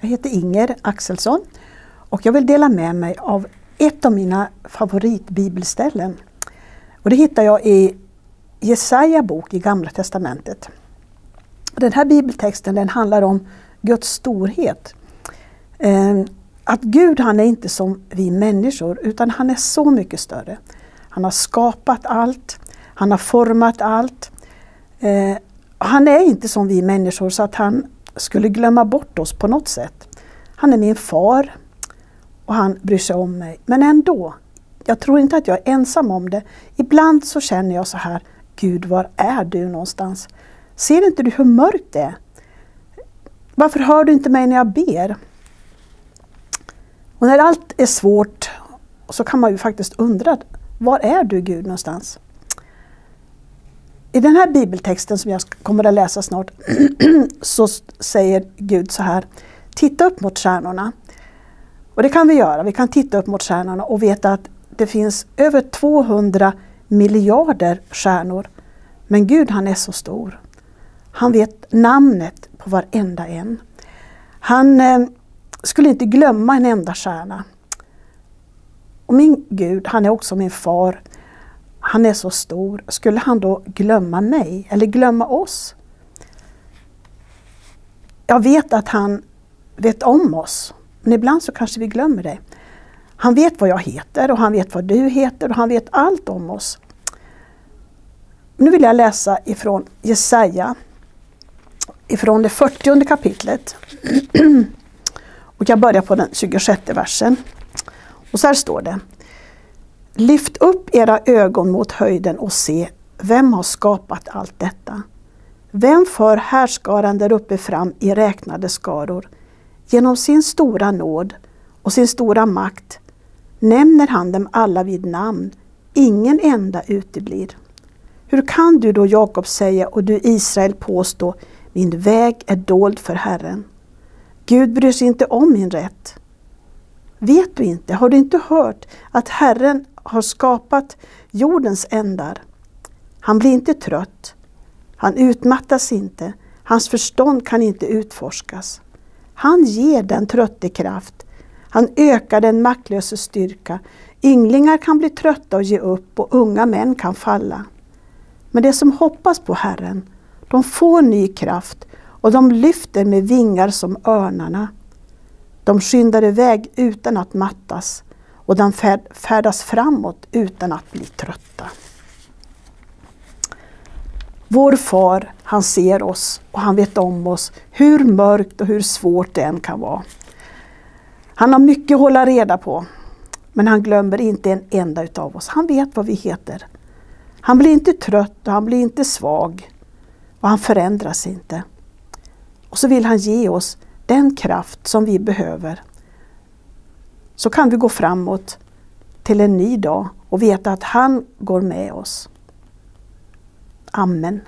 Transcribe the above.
Jag heter Inger Axelsson och jag vill dela med mig av ett av mina favoritbibelställen. Och det hittar jag i Jesaja bok i Gamla Testamentet. Den här bibeltexten den handlar om Guds storhet. Eh, att Gud han är inte som vi människor utan han är så mycket större. Han har skapat allt, han har format allt. Eh, han är inte som vi människor så att han skulle glömma bort oss på något sätt. Han är min far och han bryr sig om mig. Men ändå, jag tror inte att jag är ensam om det. Ibland så känner jag så här, Gud var är du någonstans? Ser inte du hur mörkt det är? Varför hör du inte mig när jag ber? Och när allt är svårt så kan man ju faktiskt undra, var är du Gud någonstans? I den här bibeltexten som jag kommer att läsa snart så säger Gud så här, titta upp mot stjärnorna. Och det kan vi göra, vi kan titta upp mot stjärnorna och veta att det finns över 200 miljarder stjärnor. Men Gud han är så stor. Han vet namnet på varenda en. Han eh, skulle inte glömma en enda stjärna. Och min Gud, han är också min far. Han är så stor. Skulle han då glömma mig eller glömma oss? Jag vet att han vet om oss, men ibland så kanske vi glömmer det. Han vet vad jag heter och han vet vad du heter och han vet allt om oss. Nu vill jag läsa ifrån Jesaja, ifrån det 40 kapitlet. Och jag börjar på den 26 versen. Och så här står det. Lyft upp era ögon mot höjden och se, vem har skapat allt detta? Vem för härskaran där uppe fram i räknade skaror? Genom sin stora nåd och sin stora makt nämner han dem alla vid namn, ingen enda uteblir. Hur kan du då Jakob säga och du Israel påstå, min väg är dold för Herren? Gud bryr sig inte om min rätt. Vet du inte, har du inte hört att Herren har skapat jordens ändar? Han blir inte trött, han utmattas inte, hans förstånd kan inte utforskas. Han ger den trötte kraft, han ökar den maktlöse styrka. Ynglingar kan bli trötta och ge upp och unga män kan falla. Men de som hoppas på Herren, de får ny kraft och de lyfter med vingar som örnarna. De skyndar iväg utan att mattas och de färdas framåt utan att bli trötta. Vår far, han ser oss och han vet om oss, hur mörkt och hur svårt det än kan vara. Han har mycket att hålla reda på, men han glömmer inte en enda utav oss. Han vet vad vi heter. Han blir inte trött och han blir inte svag och han förändras inte. Och så vill han ge oss den kraft som vi behöver. Så kan vi gå framåt till en ny dag och veta att han går med oss. Amen.